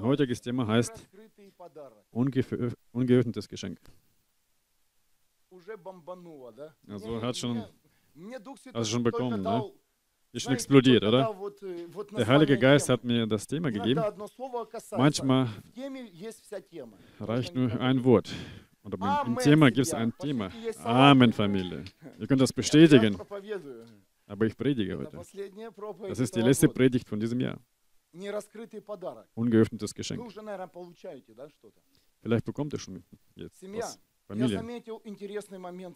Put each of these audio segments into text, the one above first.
Heutiges Thema heißt ungeöffnetes Geschenk. Also hat schon, also schon bekommen, ne? Ist schon explodiert, oder? Der Heilige Geist hat mir das Thema gegeben. Manchmal reicht nur ein Wort. Und beim, im Thema gibt es ein Thema. Amen, Familie. Ihr könnt das bestätigen. Aber ich predige heute. Das ist die letzte Predigt von diesem Jahr. Ungeöffnetes Geschenk. Vielleicht bekommt ihr schon jetzt was. Familie.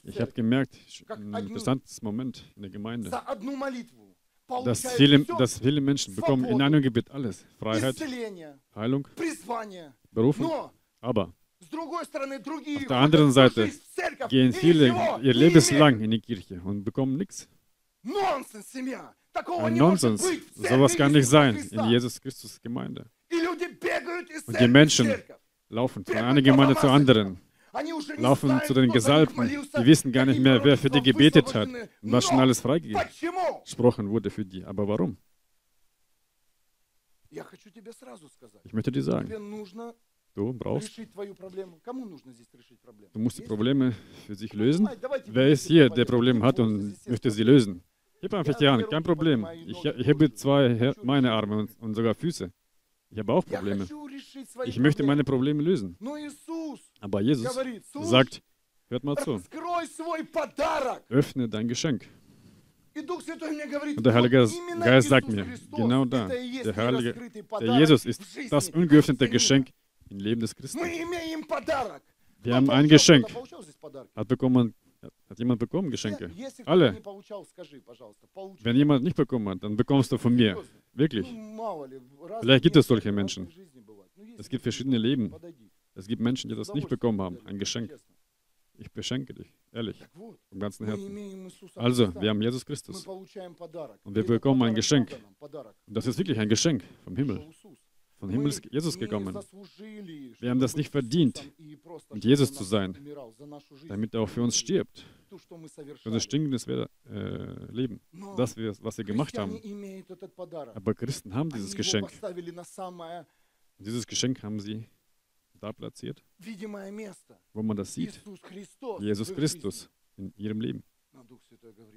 Ich habe gemerkt, ein interessantes Moment in der Gemeinde, dass viele, dass viele Menschen bekommen in einem Gebet alles. Freiheit, Heilung, Berufung. Aber auf der anderen Seite gehen viele ihr Lebenslang in die Kirche und bekommen nichts. Ein Nonsens. Sowas kann nicht sein. In Jesus Christus Gemeinde. Und die Menschen laufen von einer Gemeinde zur anderen, laufen zu den Gesalbten. Die wissen gar nicht mehr, wer für die gebetet hat und was schon alles freigesprochen wurde für die. Aber warum? Ich möchte dir sagen, du brauchst, du musst die Probleme für sich lösen. Wer ist hier, der Probleme hat und möchte sie lösen? Hebe einfach die verstehen, kein Problem. Ich, ich hebe zwei meine Arme und, und sogar Füße. Ich habe auch Probleme. Ich möchte meine Probleme lösen. Aber Jesus sagt, hört mal zu, öffne dein Geschenk. Und der Heilige Geist sagt mir, genau da, der Heilige, der Jesus ist das ungeöffnete Geschenk im Leben des Christen. Wir haben ein Geschenk. Hat bekommen hat jemand bekommen Geschenke? Alle. Wenn jemand nicht bekommen hat, dann bekommst du von mir. Wirklich. Vielleicht gibt es solche Menschen. Es gibt verschiedene Leben. Es gibt Menschen, die das nicht bekommen haben. Ein Geschenk. Ich beschenke dich, ehrlich, vom ganzen Herzen. Also, wir haben Jesus Christus. Und wir bekommen ein Geschenk. Und das ist wirklich ein Geschenk vom Himmel von Himmel Jesus gekommen. Wir haben das nicht verdient, mit Jesus zu sein, damit er auch für uns stirbt, für unser stinkendes äh, Leben, das, was wir gemacht haben. Aber Christen haben dieses Geschenk. Und dieses Geschenk haben sie da platziert, wo man das sieht. Jesus Christus in ihrem Leben.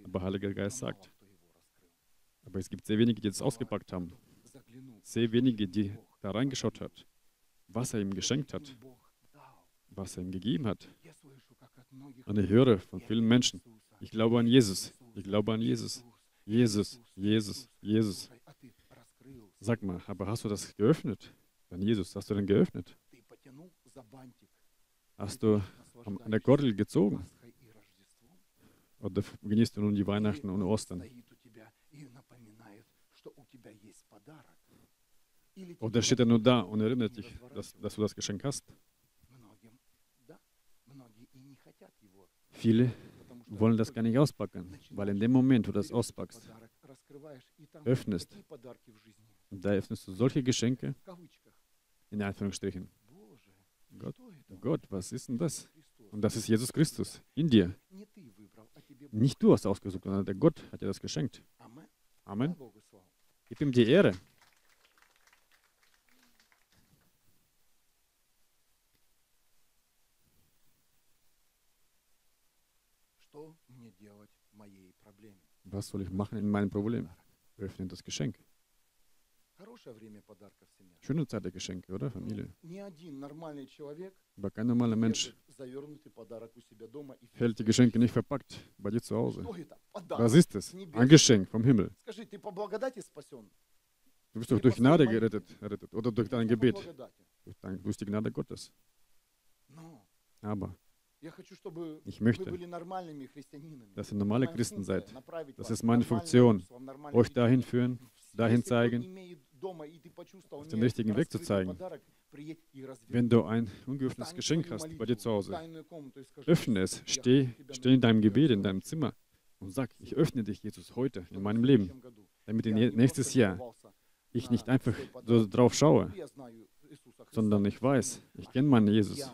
Aber Heiliger Geist sagt, aber es gibt sehr wenige, die es ausgepackt haben. Sehr wenige, die da reingeschaut hat, was er ihm geschenkt hat, was er ihm gegeben hat. Und ich höre von vielen Menschen, ich glaube an Jesus, ich glaube an Jesus, Jesus, Jesus, Jesus. Sag mal, aber hast du das geöffnet? An Jesus, hast du denn geöffnet? Hast du an der Gordel gezogen? Oder genießt du nun die Weihnachten und Ostern? Und da steht er nur da und erinnert dich, dass, dass du das Geschenk hast. Viele wollen das gar nicht auspacken, weil in dem Moment, wo du das auspackst, öffnest, und da öffnest du solche Geschenke, in Anführungsstrichen. Gott, Gott, was ist denn das? Und das ist Jesus Christus in dir. Nicht du hast ausgesucht, sondern der Gott hat dir das geschenkt. Amen. Gib ihm die Ehre. Was soll ich machen in meinem Problem? Öffnen das Geschenk. Schöne Zeit der Geschenke, oder Familie? Aber kein normaler Mensch hält die Geschenke nicht verpackt bei dir zu Hause. Was ist das? Ein Geschenk vom Himmel. Du bist doch durch Gnade gerettet, gerettet oder durch dein Gebet, durch, dein, durch die Gnade Gottes. Aber ich möchte, dass ihr normale Christen seid. Das ist meine Funktion, euch dahin führen, dahin zeigen, auf den richtigen Weg zu zeigen. Wenn du ein ungeöffnetes Geschenk hast bei dir zu Hause, öffne es, steh, steh in deinem Gebet, in deinem Zimmer und sag, ich öffne dich, Jesus, heute in meinem Leben, damit nächstes Jahr ich nicht einfach so drauf schaue, sondern ich weiß, ich kenne meinen Jesus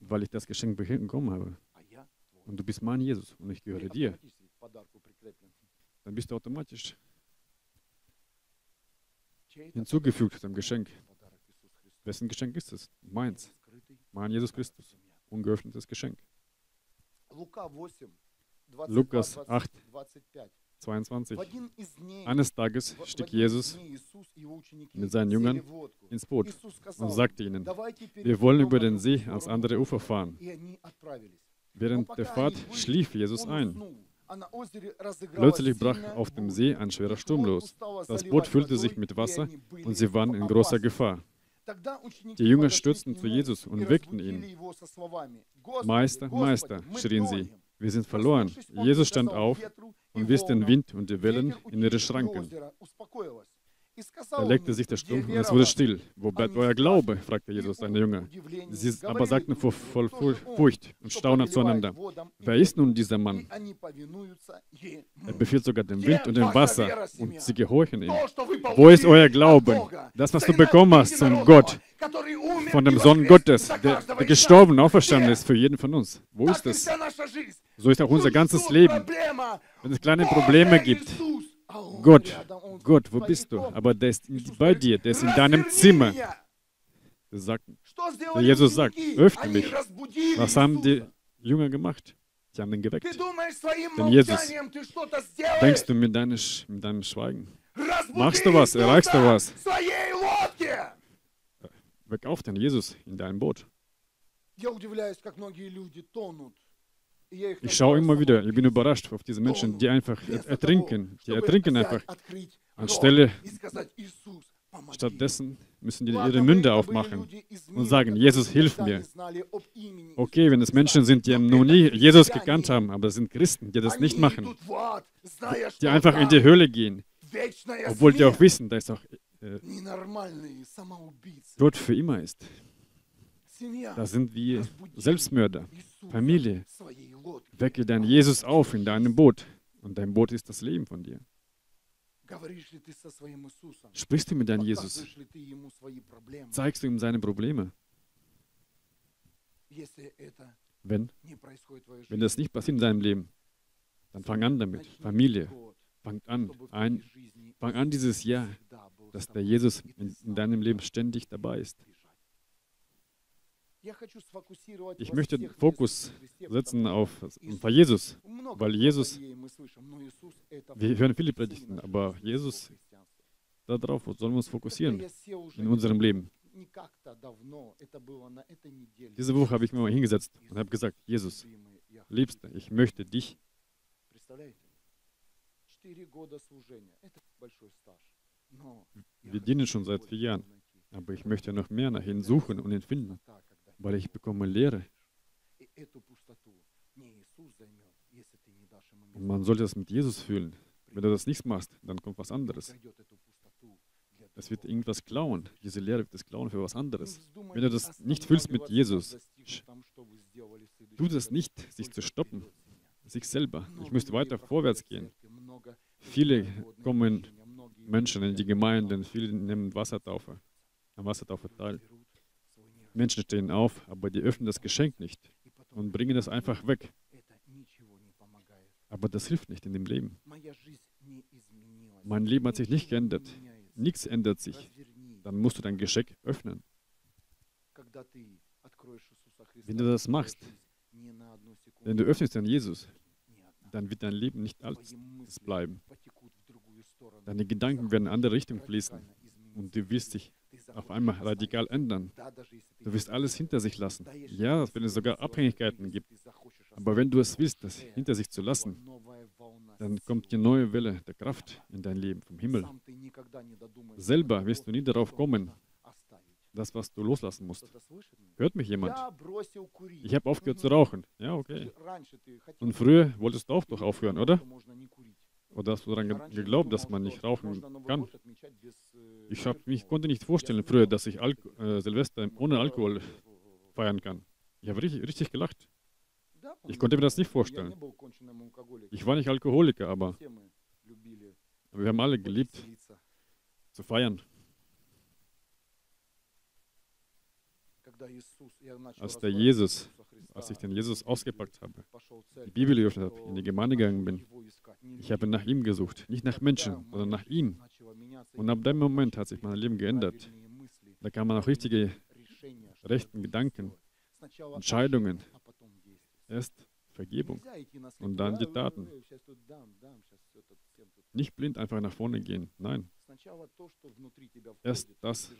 weil ich das Geschenk bekommen habe. Und du bist mein Jesus und ich gehöre dir. Dann bist du automatisch hinzugefügt zu zum Geschenk. Wessen Geschenk ist es? Meins. Mein Jesus Christus. Ungeöffnetes Geschenk. Lukas 8, 22. Eines Tages stieg Jesus mit seinen Jüngern ins Boot und sagte ihnen, wir wollen über den See ans andere Ufer fahren. Während der Fahrt schlief Jesus ein. Plötzlich brach auf dem See ein schwerer Sturm los. Das Boot füllte sich mit Wasser und sie waren in großer Gefahr. Die Jünger stürzten zu Jesus und weckten ihn. Meister, Meister, schrien sie, wir sind verloren. Jesus stand auf und wies den Wind und die Wellen in ihre Schranken. Da legte sich der Sturm und es wurde still. Wo bleibt euer Glaube? fragte Jesus seine Jünger. Sie aber sagten voll Furcht und Staunen zueinander. Wer ist nun dieser Mann? Er befiehlt sogar dem Wind und dem Wasser und sie gehorchen ihm. Wo ist euer Glaube? Das, was du bekommen hast zum Gott, von dem Sohn Gottes, der, der gestorben und auferstanden ist für jeden von uns. Wo ist es? So ist auch unser ganzes Leben. Wenn es kleine Probleme gibt, Gott, Gott, wo bist du? Aber der ist bei dir, der ist in deinem Zimmer. Der, sagt, der Jesus sagt, öffne mich. Was haben die Jünger gemacht? Sie haben ihn geweckt. Denn Jesus, denkst du mit, deine, mit deinem Schweigen? Machst du was? Erreichst du was? Weck auf den Jesus in deinem Boot. Ich schaue immer wieder, ich bin überrascht auf diese Menschen, die einfach ertrinken. Die ertrinken einfach. Anstelle, stattdessen müssen die ihre Münder aufmachen und sagen, Jesus, hilf mir. Okay, wenn es Menschen sind, die noch nie Jesus gekannt haben, aber es sind Christen, die das nicht machen, die einfach in die Höhle gehen, obwohl die auch wissen, dass auch äh, Tod für immer ist. Da sind wir Selbstmörder, Familie. Wecke deinen Jesus auf in deinem Boot. Und dein Boot ist das Leben von dir. Sprichst du mit deinem Jesus? Zeigst du ihm seine Probleme? Wenn, wenn das nicht passiert in deinem Leben, dann fang an damit. Familie, fang an. Ein, fang an dieses Jahr, dass der Jesus in, in deinem Leben ständig dabei ist. Ich möchte den Fokus setzen auf, auf Jesus, weil Jesus, wir hören viele Predigten, aber Jesus, darauf sollen wir uns fokussieren? in unserem Leben. Diese Woche habe ich mir mal hingesetzt und habe gesagt, Jesus, Liebster, ich möchte dich. Wir dienen schon seit vier Jahren, aber ich möchte noch mehr nach ihnen suchen und ihn finden weil ich bekomme Lehre. Und man sollte das mit Jesus fühlen. Wenn du das nicht machst, dann kommt was anderes. Es wird irgendwas klauen. Diese Lehre wird es klauen für was anderes. Wenn du das nicht fühlst mit Jesus, tut es nicht, sich zu stoppen, sich selber. Ich müsste weiter vorwärts gehen. Viele kommen Menschen in die Gemeinden, viele nehmen Wassertaufe, am Wassertaufe teil. Menschen stehen auf, aber die öffnen das Geschenk nicht und bringen es einfach weg. Aber das hilft nicht in dem Leben. Mein Leben hat sich nicht geändert. Nichts ändert sich. Dann musst du dein Geschenk öffnen. Wenn du das machst, wenn du öffnest an Jesus, dann wird dein Leben nicht alt bleiben. Deine Gedanken werden in eine andere Richtung fließen und du wirst dich auf einmal radikal ändern. Du wirst alles hinter sich lassen. Ja, wenn es sogar Abhängigkeiten gibt. Aber wenn du es willst, das hinter sich zu lassen, dann kommt die neue Welle der Kraft in dein Leben vom Himmel. Selber wirst du nie darauf kommen, das, was du loslassen musst. Hört mich jemand? Ich habe aufgehört zu rauchen. Ja, okay. Und früher wolltest du auch doch aufhören, oder? Oder hast du daran geglaubt, dass man nicht rauchen kann? Ich, hab, ich konnte nicht vorstellen früher, dass ich Al äh, Silvester ohne Alkohol feiern kann. Ich habe richtig, richtig gelacht. Ich konnte mir das nicht vorstellen. Ich war nicht Alkoholiker, aber, aber wir haben alle geliebt zu feiern. als der Jesus, als ich den Jesus ausgepackt habe, die Bibel geöffnet habe, in die Gemeinde gegangen bin, ich habe nach ihm gesucht, nicht nach Menschen, sondern nach ihm. Und ab dem Moment hat sich mein Leben geändert. Da kann man auch richtige, rechten Gedanken, Entscheidungen, erst Vergebung und dann die Taten. Nicht blind einfach nach vorne gehen, nein. Erst das,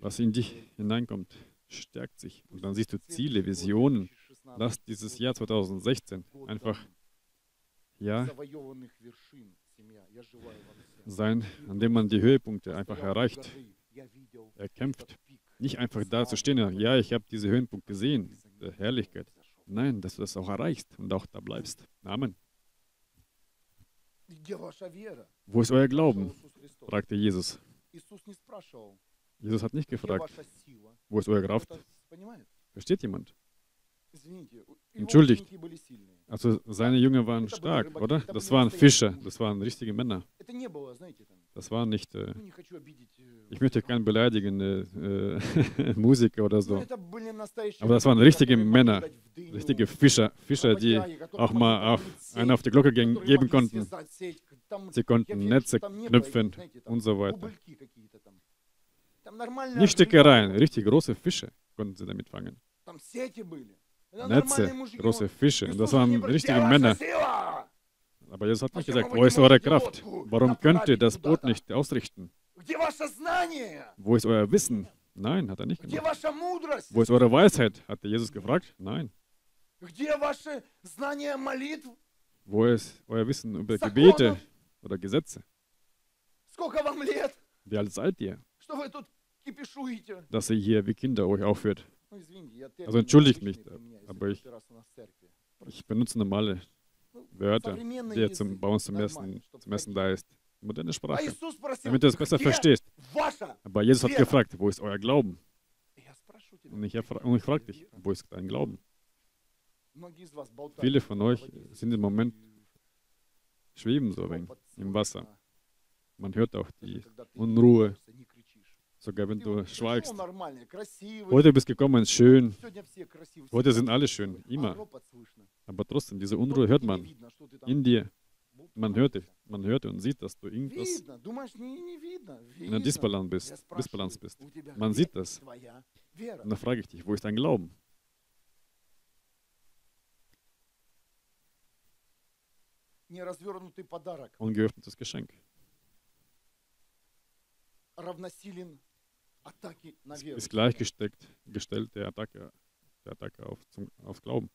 was in dich hineinkommt, stärkt sich. Und dann siehst du Ziele, Visionen. Lass dieses Jahr 2016 einfach ja, sein, an dem man die Höhepunkte einfach erreicht. Er kämpft. Nicht einfach da zu stehen, ja, ich habe diese Höhenpunkt gesehen, der Herrlichkeit. Nein, dass du das auch erreichst und auch da bleibst. Amen. Wo ist euer Glauben? fragte Jesus. Jesus hat nicht gefragt, wo ist eure Kraft? Versteht jemand? Entschuldigt. Also seine Jünger waren stark, oder? Das waren Fischer, das waren richtige Männer. Das waren nicht, äh, ich möchte keinen beleidigen, äh, Musiker oder so. Aber das waren richtige Männer, richtige Fischer, Fischer, die auch mal auf, einen auf die Glocke geben konnten. Sie konnten Netze knüpfen und so weiter. Nicht Stickereien, richtig große Fische konnten sie damit fangen. Netze, große Fische. Und das waren richtige Männer. Aber Jesus hat nicht gesagt, wo ist eure Kraft? Warum könnt ihr das Boot nicht ausrichten? Wo ist euer Wissen? Nein, hat er nicht gemacht. Wo ist eure Weisheit? Hat Jesus gefragt? Nein. Wo ist euer Wissen über Gebete oder Gesetze? Wie alt seid ihr? Dass ihr hier wie Kinder euch aufführt. Also entschuldigt mich, aber ich, ich benutze normale Wörter, die zum, bei uns zum Essen, zum Essen da ist. Moderne Sprache, damit du es besser verstehst. Aber Jesus hat gefragt, wo ist euer Glauben? Und ich, und ich frage dich, wo ist dein Glauben? Viele von euch sind im Moment schweben so wenig im Wasser. Man hört auch die Unruhe, sogar wenn du schweigst. Heute bist du gekommen, schön. Heute sind alle schön, immer. Aber trotzdem, diese Unruhe hört man in dir. Man hört, man hört und sieht, dass du irgendwas in der Disbalance bist, Disbalance bist. Man sieht das. Und dann frage ich dich, wo ist dein Glauben? Ungeöffnetes Geschenk ist gleichgestellt gestellt der Attacke, der Attacke auf, zum, aufs Glauben.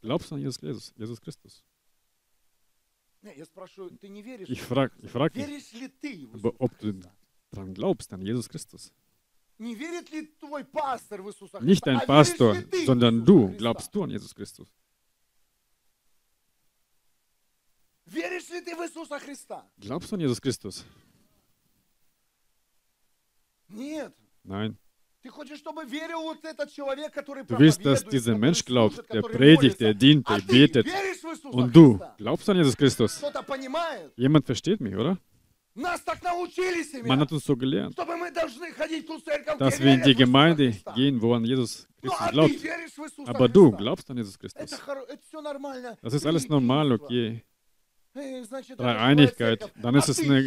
Glaubst du an Jesus, Jesus, Jesus Christus? Ich frage ich frag dich, ob du daran glaubst, an Jesus Christus. Nicht dein Pastor, sondern du. Glaubst du an Jesus Christus? Glaubst du an Jesus Christus? Nein. Du willst, dass dieser Mensch glaubt, der predigt, der dient, der betet. Und du glaubst an Jesus Christus. Jemand versteht mich, oder? Man hat uns so gelernt, dass wir in die Gemeinde gehen, wo an Jesus Christus glaubt. Aber du glaubst an Jesus Christus. Das ist alles normal, okay. Dreieinigkeit, dann ist es eine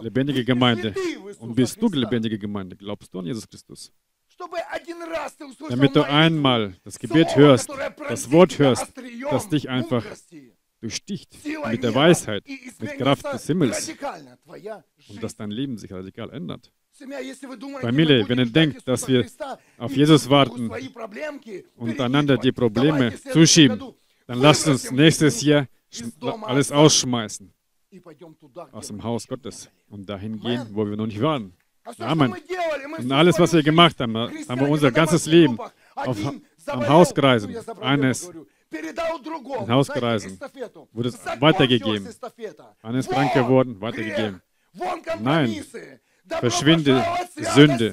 lebendige Gemeinde. Und bist du die lebendige Gemeinde? Glaubst du an Jesus Christus? Damit du einmal das Gebet hörst, das Wort hörst, das dich einfach durchsticht mit der Weisheit, mit Kraft des Himmels und dass dein Leben sich radikal ändert. Familie, wenn ihr denkt, dass wir auf Jesus warten und einander die Probleme zuschieben, dann lasst uns nächstes Jahr alles ausschmeißen. aus dem Haus Gottes und dahin gehen, wo wir noch nicht waren. Amen. Und alles, was wir gemacht haben, haben wir unser ganzes Leben auf, am Hauskreisen eines ein Hauskreisen wurde es weitergegeben. Eines krank geworden, weitergegeben. Nein, verschwinde Sünde,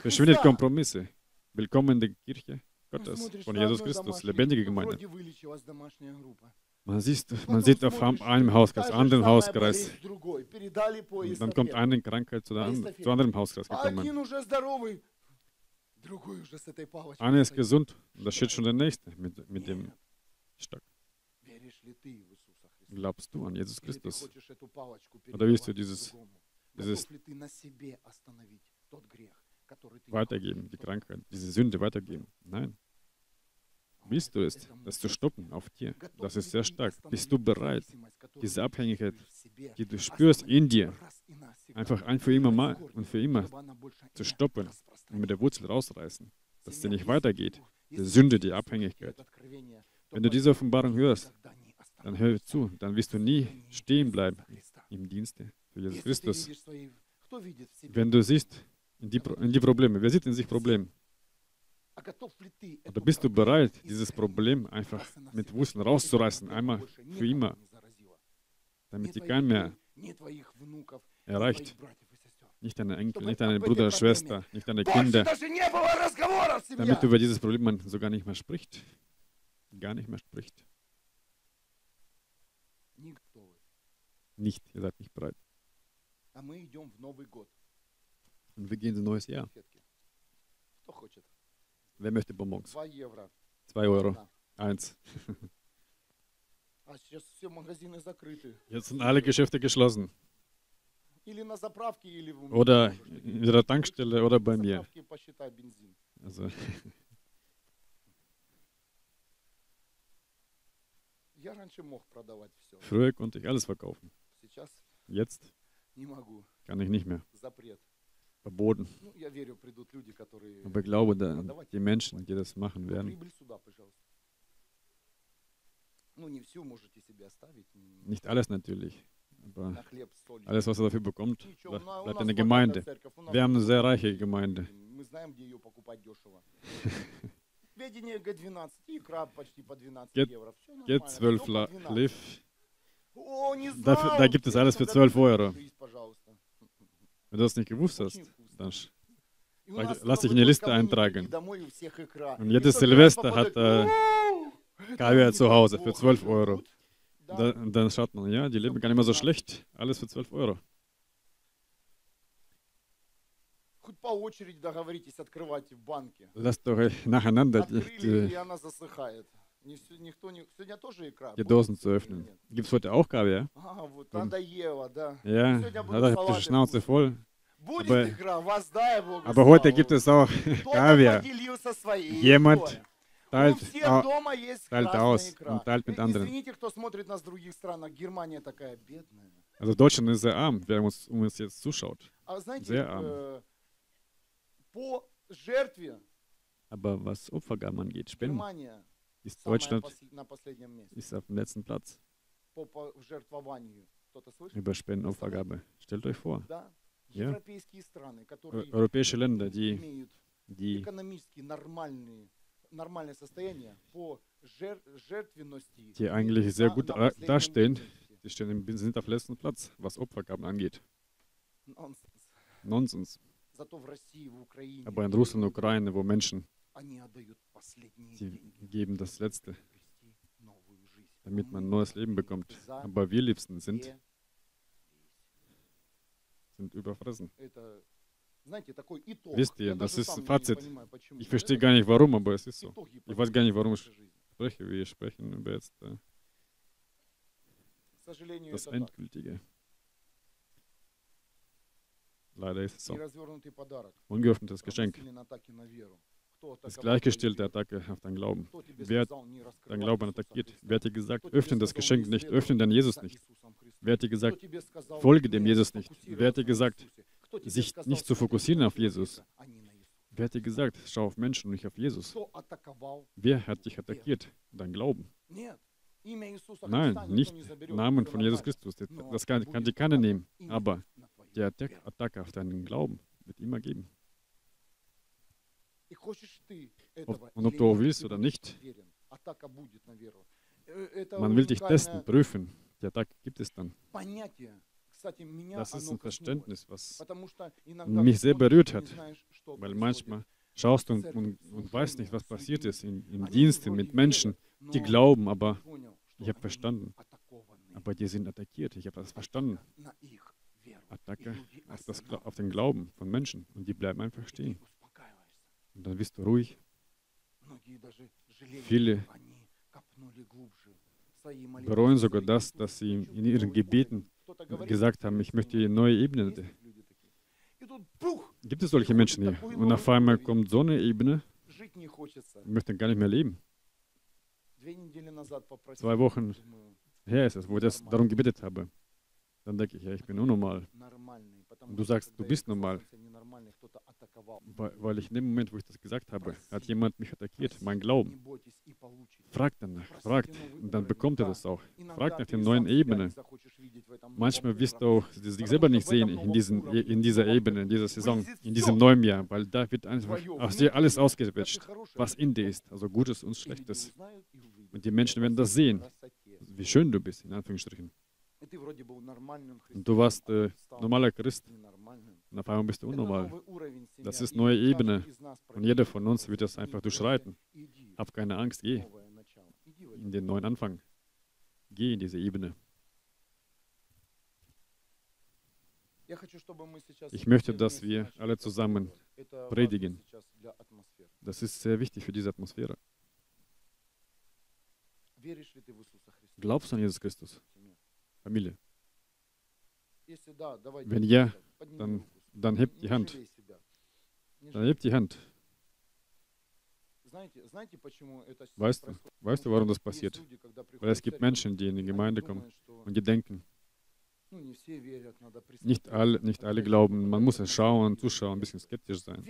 verschwindet Kompromisse. Willkommen in der Kirche Gottes von Jesus Christus, lebendige Gemeinde. Man sieht, man sieht auf einem Hauskreis, anderen Hauskreis. Und dann kommt eine Krankheit zu, der, zu anderem Hauskreis gekommen. Einer ist gesund, da steht schon der Nächste mit, mit dem Stock. Glaubst du an Jesus Christus? Oder willst du dieses, dieses weitergeben, die Krankheit, diese Sünde weitergeben? Nein. Willst du es, das zu stoppen auf dir? Das ist sehr stark. Bist du bereit, diese Abhängigkeit, die du spürst in dir, einfach ein für immer mal und für immer zu stoppen und mit der Wurzel rausreißen, dass es dir nicht weitergeht? Die Sünde, die Abhängigkeit. Wenn du diese Offenbarung hörst, dann hör zu, dann wirst du nie stehen bleiben im Dienste für Jesus Christus. Wenn du siehst in die, in die Probleme, wer sieht in sich Probleme? Oder bist du bereit, dieses Problem einfach mit Wurzeln rauszureißen, einmal für immer, damit die kein mehr erreicht? Nicht deine Enkel, nicht deine Bruder Schwester, nicht deine Kinder, damit über dieses Problem man sogar nicht mehr spricht, gar nicht mehr spricht. Nicht, ihr seid nicht bereit. Und wir gehen in ein neues Jahr. Wer möchte Bonbons? 2 Euro. Eins. Jetzt sind alle Geschäfte geschlossen. Oder in der Tankstelle oder bei mir. Also. Früher konnte ich alles verkaufen. Jetzt kann ich nicht mehr verboten. Aber ich glaube, da, die Menschen, die das machen werden, nicht alles natürlich, aber alles, was er dafür bekommt, bleibt in der Gemeinde. Wir haben eine sehr reiche Gemeinde. Geht 12 Liv. Da gibt es alles für 12 Euro. Wenn du das nicht gewusst hast, dann lass dich in die Liste eintragen. Und jedes Silvester hat äh, Kaviar zu Hause für 12 Euro. Da, dann schaut man, ja, die leben gar nicht mehr so schlecht. Alles für 12 Euro. Lasst euch nacheinander die, die, die Dosen zu öffnen. Gibt es heute auch Kaviar? Ja, da habt ihr die Schnauze voll. Aber, aber heute gibt es auch Kaviar. Jemand teilt, teilt aus und teilt mit anderen. Also Deutschland ist sehr arm, wer uns, uns jetzt zuschaut. Sehr arm. Aber was Opfergaben angeht, Spenden, ist Deutschland ist auf dem letzten Platz. Über Spendenopfergabe. Stellt euch vor. Ja? Europäische Länder, die, die die eigentlich sehr gut dastehen, die stehen im, sind auf dem letzten Platz, was Opfergaben angeht. Nonsens. Aber in Russland und Ukraine, wo Menschen die geben das Letzte, damit man ein neues Leben bekommt. Aber wir Liebsten sind, sind überfressen. Wisst ihr, das ist ein Fazit. Ich verstehe gar nicht warum, aber es ist so. Ich weiß gar nicht, warum ich spreche, wie ich spreche über jetzt äh, das Endgültige. Leider ist es so. Ungeöffnetes Geschenk ist gleichgestellte Attacke auf deinen Glauben. Wer hat deinen Glauben attackiert? Wer hat dir gesagt, öffne das Geschenk nicht, öffne deinen Jesus nicht? Wer hat dir gesagt, folge dem Jesus nicht? Wer hat dir gesagt, sich nicht zu fokussieren auf Jesus? Wer hat dir gesagt, schau auf Menschen und nicht auf Jesus? Wer hat dich attackiert? Dein Glauben? Nein, nicht Namen von Jesus Christus. Das kann, kann dir keiner nehmen. Aber die Attacke auf deinen Glauben wird immer geben. Und ob du willst oder nicht, man will dich testen, prüfen. Die Attacke gibt es dann. Das ist ein Verständnis, was mich sehr berührt hat, weil manchmal schaust du und, und, und weißt nicht, was passiert ist im, im Dienste mit Menschen, die glauben, aber ich habe verstanden. Aber die sind attackiert, ich habe das verstanden. Attacke auf, das, auf den Glauben von Menschen. Und die bleiben einfach stehen. Und dann bist du ruhig. Viele bereuen sogar das, dass sie in ihren Gebeten gesagt haben, ich möchte eine neue Ebene. Gibt es solche Menschen hier? Und auf einmal kommt so eine Ebene, möchte gar nicht mehr leben. Zwei Wochen her ist es, wo ich das darum gebetet habe. Dann denke ich, ja, ich bin unnormal. Und du sagst, du bist normal. Weil ich in dem Moment, wo ich das gesagt habe, hat jemand mich attackiert, mein Glauben. Fragt danach, fragt, und dann bekommt er das auch. Fragt nach den neuen Ebenen. Manchmal wirst du auch dich selber nicht sehen in, diesen, in dieser Ebene, in dieser Saison, in diesem neuen Jahr, weil da wird einfach aus dir alles ausgewetscht, was in dir ist, also Gutes und Schlechtes. Und die Menschen werden das sehen, wie schön du bist, in Anführungsstrichen. Und du warst äh, normaler Christ. Und auf einmal bist du unnormal. Das ist neue Ebene. Und jeder von uns wird das einfach durchschreiten. Hab keine Angst, geh in den neuen Anfang. Geh in diese Ebene. Ich möchte, dass wir alle zusammen predigen. Das ist sehr wichtig für diese Atmosphäre. Glaubst du an Jesus Christus? Familie. Wenn ja, dann, dann hebt die Hand. Dann hebt die Hand. Weißt du, weißt du, warum das passiert? Weil es gibt Menschen, die in die Gemeinde kommen und die denken, nicht alle, nicht alle glauben, man muss schauen, zuschauen, ein bisschen skeptisch sein.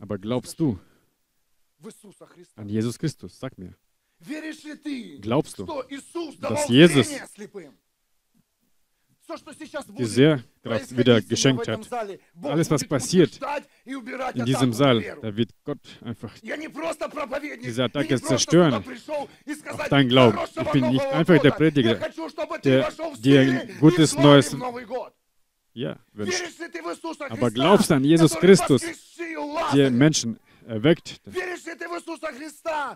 Aber glaubst du an Jesus Christus? Sag mir. Glaubst du, dass Jesus die Seherkraft wieder geschenkt hat. Alles, was passiert in diesem Saal, da wird Gott einfach diese Attacke zerstören auf dein Glauben. Ich bin nicht einfach der Prediger, der dir ein gutes neues ja, wünscht. Aber glaubst an Jesus Christus, der Menschen erweckt.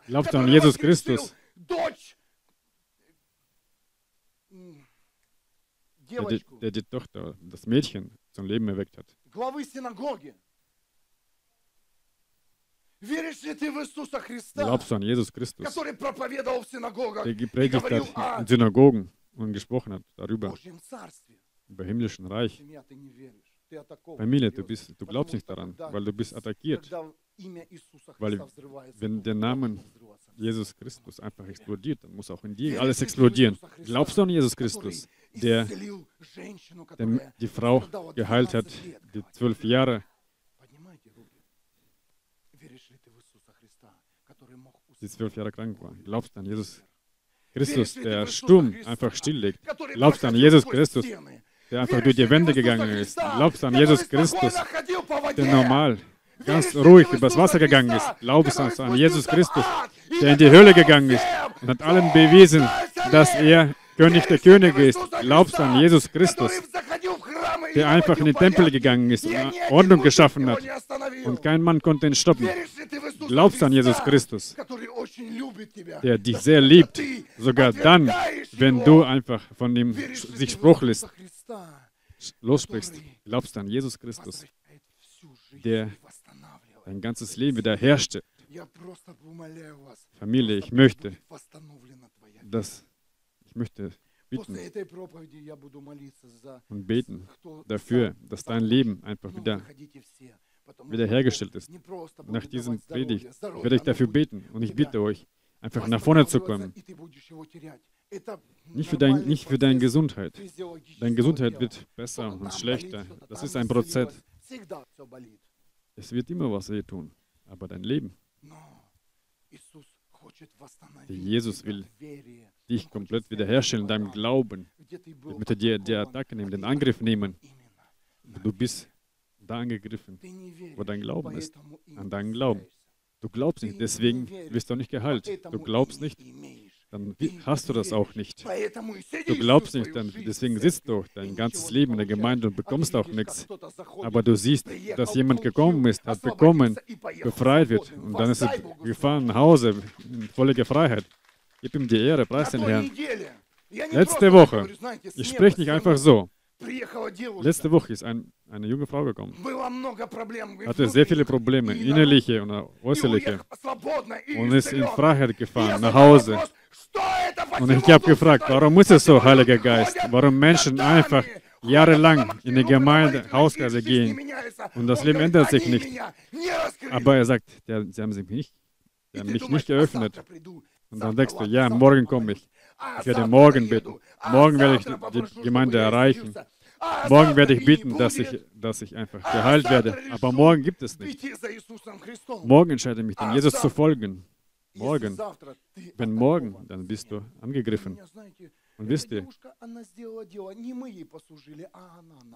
Glaubst an Jesus Christus, der, die, der die Tochter, das Mädchen zum Leben erweckt hat. Glaubst du an Jesus Christus, der gepredigt hat in Synagogen und gesprochen hat darüber, über himmlischen Reich? Familie, du, bist, du glaubst nicht daran, weil du bist attackiert. Weil wenn der Name Jesus Christus einfach explodiert, dann muss auch in dir alles explodieren. Glaubst du an Jesus Christus, der, der die Frau geheilt hat, die zwölf Jahre, die zwölf Jahre krank war? Glaubst du an Jesus Christus, der Sturm einfach stilllegt? Glaubst du an Jesus Christus, der einfach durch die Wände gegangen ist. Glaubst du an Jesus Christus, der normal, ganz ruhig übers Wasser gegangen ist. Glaubst du an Jesus Christus, der in die Hölle gegangen ist und hat allen bewiesen, dass er König der Könige ist. Glaubst du an Jesus Christus, der einfach in den Tempel gegangen ist und Ordnung geschaffen hat und kein Mann konnte ihn stoppen. Glaubst du an Jesus Christus, der dich sehr liebt, sogar dann, wenn du einfach von ihm sich Spruch lässt, lossprichst. Glaubst an Jesus Christus, der dein ganzes Leben wiederherstellt. Familie, ich möchte, dass ich möchte bitten und beten dafür, dass dein Leben einfach wieder wiederhergestellt ist. Nach diesem Predigt werde ich dafür beten und ich bitte euch, einfach nach vorne zu kommen. Nicht für, dein, nicht für deine Gesundheit. Deine Gesundheit wird besser und schlechter. Das ist ein Prozess. Es wird immer was wehtun, aber dein Leben. Jesus will dich komplett wiederherstellen, deinem Glauben. Ich möchte dir die Attacke nehmen, den Angriff nehmen. Du bist da angegriffen, wo dein Glauben ist, an deinen Glauben. Du glaubst nicht, deswegen wirst du nicht geheilt. Du glaubst nicht, dann hast du das auch nicht. Du glaubst nicht, dann, deswegen sitzt du dein ganzes Leben in der Gemeinde und bekommst auch nichts. Aber du siehst, dass jemand gekommen ist, hat bekommen, befreit wird und dann ist er gefahren nach Hause in völliger Freiheit. Gib ihm die Ehre, preis den Herrn. Letzte Woche, ich spreche nicht einfach so. Letzte Woche ist ein, eine junge Frau gekommen. Hatte sehr viele Probleme, innerliche und äußerliche. Und ist in Freiheit gefahren, nach Hause. Und ich habe gefragt, warum ist es so, Heiliger Geist? Warum Menschen einfach jahrelang in die Gemeinde, Hauskreise gehen und das Leben ändert sich nicht. Aber er sagt, ja, sie haben sich nicht, sie haben mich nicht geöffnet. Und dann denkst du, ja, morgen komme ich. Ich werde morgen beten. Morgen werde ich die Gemeinde erreichen. Morgen werde ich beten, dass ich, dass ich einfach geheilt werde. Aber morgen gibt es nicht. Morgen entscheide ich mich, dem Jesus zu folgen. Morgen. Wenn morgen, dann bist du angegriffen. Und wisst ihr,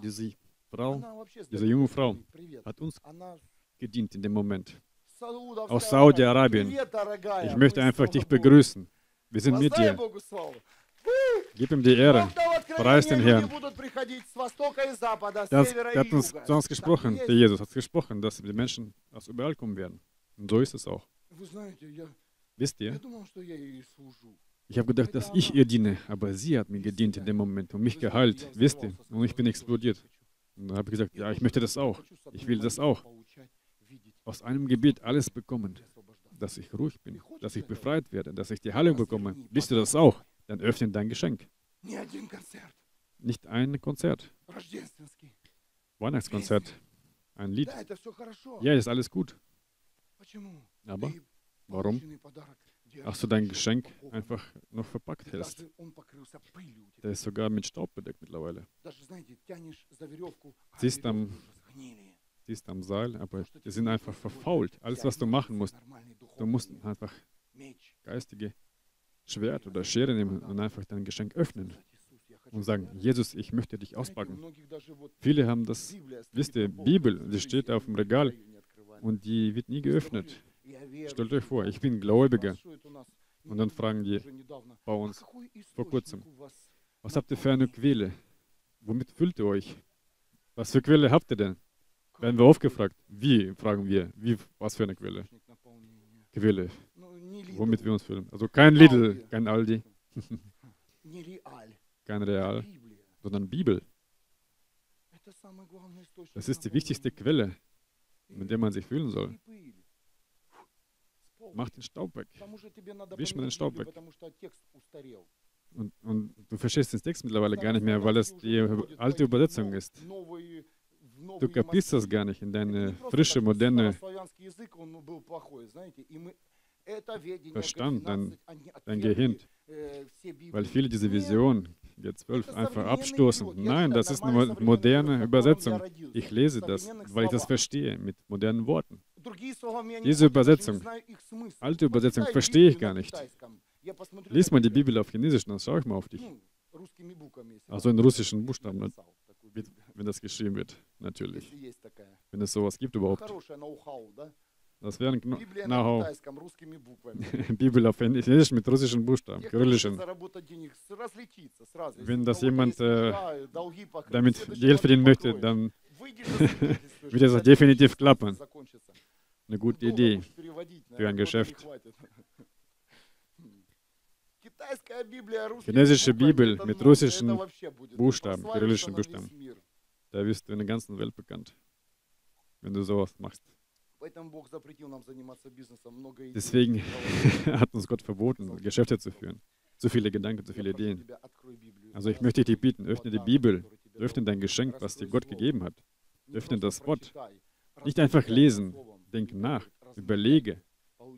diese Frau, diese junge Frau hat uns gedient in dem Moment. Aus Saudi-Arabien. Ich möchte einfach dich begrüßen. Wir sind mit dir. Gib ihm die Ehre. Preis den Herrn. Er hat uns zu uns gesprochen, der Jesus hat gesprochen, dass die Menschen aus überall kommen werden. Und so ist es auch. Wisst ihr, ich habe gedacht, dass ich ihr diene, aber sie hat mir gedient in dem Moment und mich geheilt, wisst ihr, und ich bin explodiert. Und dann habe ich gesagt, ja, ich möchte das auch. Ich will das auch. Aus einem Gebet alles bekommen, dass ich ruhig bin, dass ich befreit werde, dass ich die Heilung bekomme. Willst du das auch? Dann öffne dein Geschenk. Nicht ein Konzert. Weihnachtskonzert. Ein Lied. Ja, ist alles gut. Aber warum? Ach du dein Geschenk einfach noch verpackt hältst. Der ist sogar mit Staub bedeckt mittlerweile. Siehst am, siehst am Seil, aber die sind einfach verfault. Alles, was du machen musst, du musst einfach geistige Schwert oder Schere nehmen und einfach dein Geschenk öffnen und sagen, Jesus, ich möchte dich auspacken. Viele haben das, wisst ihr, Bibel, die steht auf dem Regal und die wird nie geöffnet. Stellt euch vor, ich bin Gläubiger. Und dann fragen die bei uns vor kurzem, was habt ihr für eine Quelle? Womit füllt ihr euch? Was für Quelle habt ihr denn? Werden wir aufgefragt. Wie, fragen wir. Wie, was für eine Quelle? Quelle. Womit wir uns füllen. Also kein Lidl, kein Aldi. kein Real, sondern Bibel. Das ist die wichtigste Quelle, mit der man sich fühlen soll. Mach den Staub weg. Wisch mir den Staub weg. Und, und, du verstehst den Text mittlerweile gar nicht mehr, weil es die alte Übersetzung ist. Du kapierst das gar nicht in deine frische, moderne Verstand, dein, dein Gehirn. Weil viele diese Vision, G12, einfach abstoßen. Nein, das ist eine moderne Übersetzung. Ich lese das, weil ich das verstehe, mit modernen Worten. Diese Übersetzung, alte Übersetzung, verstehe ich gar nicht. Lies mal die Bibel auf Chinesisch, dann schaue ich mal auf dich. Also in russischen Buchstaben, wenn das geschrieben wird, natürlich. Wenn es sowas gibt überhaupt. Das wäre Know-how. Bibel auf Chinesisch mit russischen Buchstaben, kyrillischen. Wenn das jemand äh, damit Geld verdienen möchte, dann wird es definitiv klappen. Eine gute Idee für ein Geschäft. Chinesische Bibel mit russischen Buchstaben, kyrillischen Buchstaben. Da wirst du in der ganzen Welt bekannt, wenn du sowas machst. Deswegen hat uns Gott verboten, Geschäfte zu führen. Zu viele Gedanken, zu viele Ideen. Also ich möchte dich bitten, öffne die Bibel, öffne dein Geschenk, was dir Gott gegeben hat. Öffne das Wort. Nicht einfach lesen, denk nach, überlege.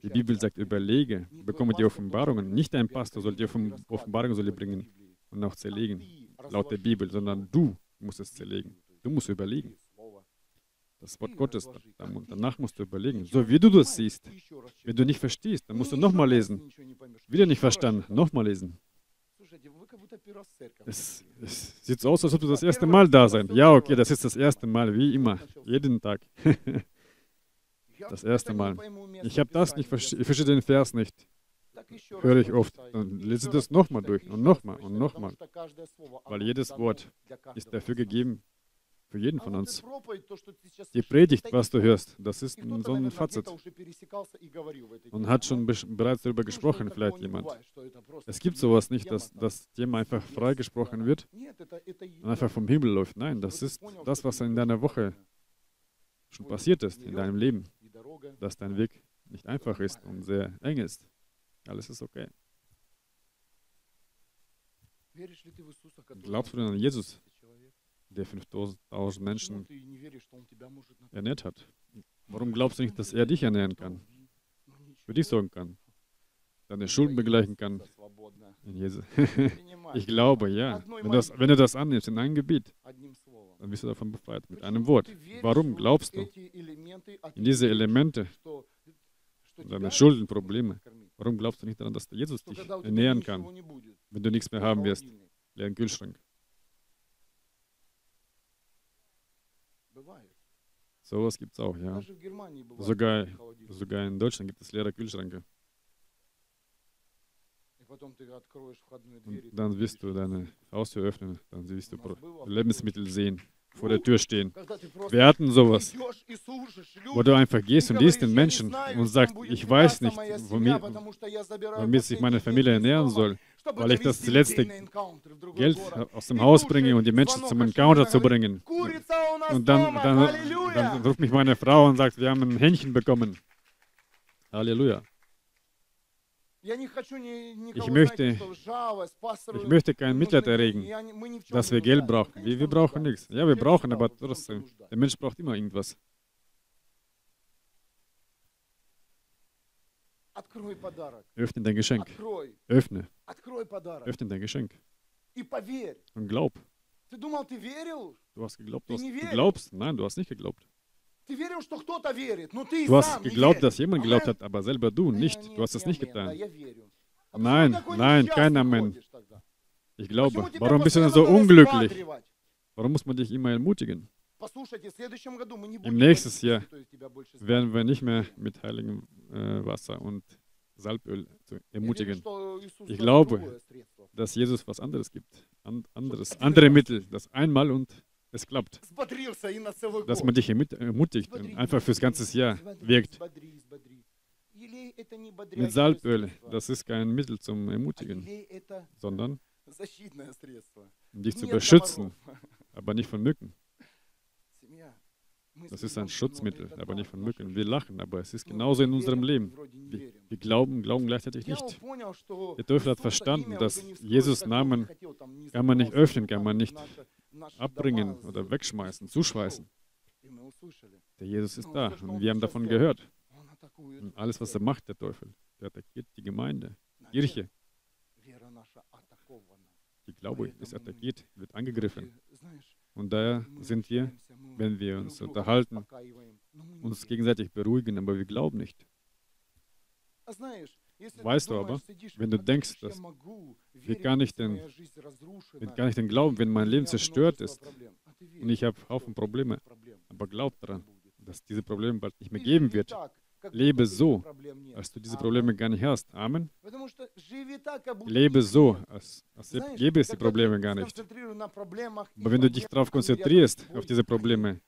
Die Bibel sagt, überlege, bekomme die Offenbarungen. Nicht ein Pastor soll die Offenbarungen soll bringen und auch zerlegen, laut der Bibel, sondern du musst es zerlegen. Du musst überlegen. Das Wort Gottes, danach musst du überlegen, so wie du das siehst. Wenn du nicht verstehst, dann musst du nochmal lesen. Wieder nicht verstanden, nochmal lesen. Es, es, sieht so aus, als ob du das erste Mal da sein. Ja, okay, das ist das erste Mal, wie immer, jeden Tag. Das erste Mal. Ich habe das nicht, ich verstehe den Vers nicht. Höre ich oft. Dann lese das nochmal durch und nochmal und nochmal. Weil jedes Wort ist dafür gegeben, Für jeden von uns. Die Predigt, was du hörst, das ist so ein Fazit. Und hat schon bereits darüber gesprochen, vielleicht jemand. Es gibt sowas nicht, dass das Thema einfach freigesprochen wird und einfach vom Himmel läuft. Nein, das ist das, was in deiner Woche schon passiert ist, in deinem Leben. Dass dein Weg nicht einfach ist und sehr eng ist. Alles ist okay. Glaubst du an Jesus? Der 5000 Menschen ernährt hat. Warum glaubst du nicht, dass er dich ernähren kann? Für dich sorgen kann? Deine Schulden begleichen kann? Ich glaube, ja. Wenn du, das, wenn du das annimmst in einem Gebiet, dann bist du davon befreit. Mit einem Wort. Warum glaubst du in diese Elemente, deine Schuldenprobleme? Warum glaubst du nicht daran, dass Jesus dich ernähren kann, wenn du nichts mehr haben wirst? Leeren Kühlschrank. Sowas gibt es auch, ja. Sogar, sogar in Deutschland gibt es leere Kühlschränke. Und dann wirst du deine Haustür öffnen, dann wirst du Lebensmittel sehen, vor der Tür stehen. Wir hatten sowas, wo du einfach gehst und liest den Menschen und sagst, ich weiß nicht, womit, sich meine Familie ernähren soll weil ich das letzte Geld aus dem Haus bringe und die Menschen zum Encounter zu bringen. Und dann, dann, dann ruft mich meine Frau und sagt, wir haben ein Hähnchen bekommen. Halleluja. Ich möchte, ich möchte kein Mitleid erregen, dass wir Geld brauchen. Wir, wir brauchen nichts. Ja, wir brauchen, aber trotzdem, der Mensch braucht immer irgendwas. Öffne dein Geschenk. Öffne. Öffne dein Geschenk. Und glaub. Du hast geglaubt, du, hast, du glaubst. Nein, du hast nicht geglaubt. Du hast geglaubt, dass jemand geglaubt hat, aber selber du nicht. Du hast es nicht getan. Nein, nein, kein Amen. Ich glaube. Warum bist du denn so unglücklich? Warum muss man dich immer ermutigen? Im nächsten Jahr werden wir nicht mehr mit heiligem äh, Wasser und Salböl ermutigen. Ich glaube, dass Jesus was anderes gibt. And, anderes, andere Mittel, das einmal und es klappt. Dass man dich ermutigt und einfach fürs ganze Jahr wirkt. Mit Salböl, das ist kein Mittel zum Ermutigen, sondern um dich zu beschützen, aber nicht von Mücken. Das ist ein Schutzmittel, aber nicht von Mücken. Wir lachen, aber es ist genauso in unserem Leben. Wir, wir glauben, glauben gleichzeitig nicht. Der Teufel hat verstanden, dass Jesus Namen kann man nicht öffnen, kann man nicht abbringen oder wegschmeißen, zuschweißen. Der Jesus ist da und wir haben davon gehört. Und alles, was er macht, der Teufel, der attackiert die Gemeinde, die Kirche. Die Glaube ist attackiert, wird angegriffen. Und daher sind wir, wenn wir uns unterhalten, uns gegenseitig beruhigen, aber wir glauben nicht. Weißt du aber, wenn du denkst, dass wie kann ich denn, wie kann ich denn glauben, wenn mein Leben zerstört ist und ich habe Haufen Probleme, aber glaub daran, dass diese Probleme bald nicht mehr geben wird. Lebe so, als du diese Probleme gar nicht hast. Amen. Lebe so, als, als gäbe es die Probleme gar nicht. Aber wenn du dich darauf konzentrierst, auf diese Probleme,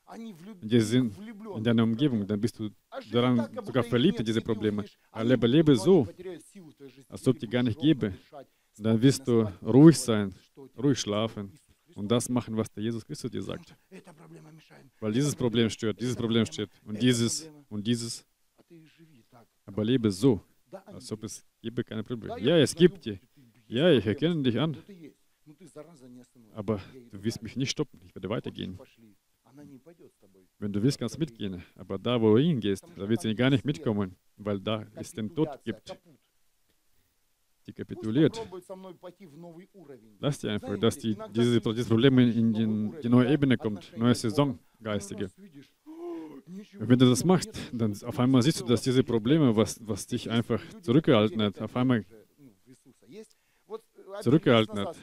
die sind in deiner Umgebung, dann bist du daran sogar verliebt in diese Probleme. Aber lebe so, als ob die gar nicht gäbe. Dann wirst du ruhig sein, ruhig schlafen und das machen, was der Jesus Christus dir sagt. Weil dieses Problem stört, dieses Problem stört und dieses und dieses aber lebe so, als ob es gäbe keine Probleme. Ja, es gibt die. Ja, ich erkenne dich an. Aber du wirst mich nicht stoppen. Ich werde weitergehen. Wenn du willst, kannst du mitgehen. Aber da, wo du hingehst, da wird sie gar nicht mitkommen, weil da es den Tod gibt. Die kapituliert. Lass dir einfach, dass die, diese, diese Probleme in die, die neue Ebene kommt, neue Saison, geistige. Wenn du das machst, dann auf einmal siehst du, dass diese Probleme, was, was dich einfach zurückgehalten hat, auf einmal zurückgehalten hat.